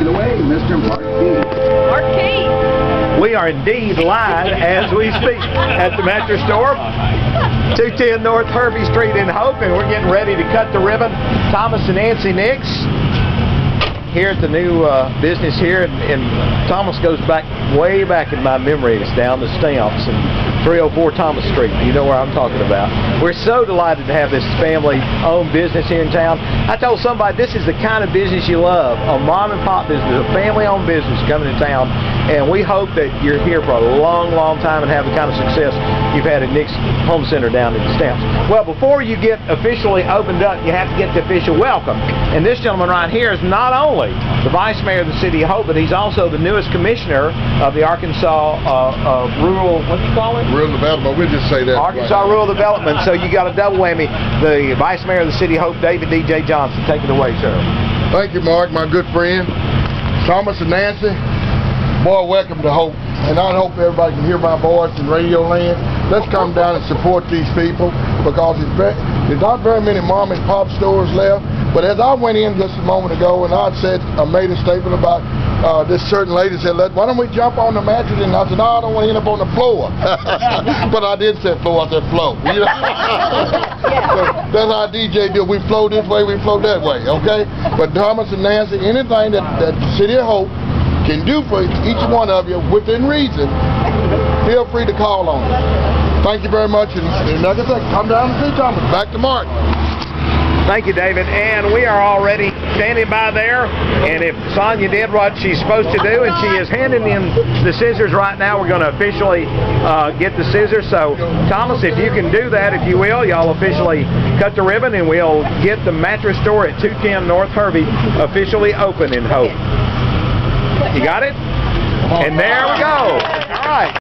Take it away, Mr. Mark Key. Mark Key. We are indeed live as we speak at the mattress store. 210 North Hervey Street in Hope, and we're getting ready to cut the ribbon. Thomas and Nancy Nix here at the new uh, business here, and, and, Thomas goes back way back in my memories down the Stamps and 304 Thomas Street. You know where I'm talking about. We're so delighted to have this family-owned business here in town. I told somebody this is the kind of business you love, a mom and pop business, a family-owned business coming to town, and we hope that you're here for a long, long time and have the kind of success you've had at Nix Home Center down in the Stamps. Well, before you get officially opened up, you have to get the official welcome. And this gentleman right here is not only the Vice Mayor of the City of Hope, but he's also the newest Commissioner of the Arkansas uh, uh, Rural, what do you call it? Rural Development, we'll just say that. Arkansas Rural Development, so you got a double whammy. The Vice Mayor of the City Hope, David D.J. Johnson. Take it away, sir. Thank you, Mark, my good friend. Thomas and Nancy, boy, welcome to Hope. And I hope everybody can hear my voice in radio land. Let's come down and support these people because there's not very many mom and pop stores left. But as I went in just a moment ago and I said, I made a statement about uh, this certain lady said, why don't we jump on the mattress? And I said, no, I don't want to end up on the floor. but I did say floor, I said flow. You know? so that's how DJ do. We flow this way, we flow that way, okay? But Thomas and Nancy, anything that, that City of Hope can do for each one of you within reason, feel free to call on us. Thank you very much. And, and like I said, come down and see Thomas. Back to Mark. Thank you, David. And we are already standing by there. And if Sonya did what she's supposed to do, and she is handing in the scissors right now, we're going to officially uh, get the scissors. So, Thomas, if you can do that, if you will, y'all officially cut the ribbon, and we'll get the mattress store at 210 North Hervey officially open in Hope. You got it? And there we go. All right.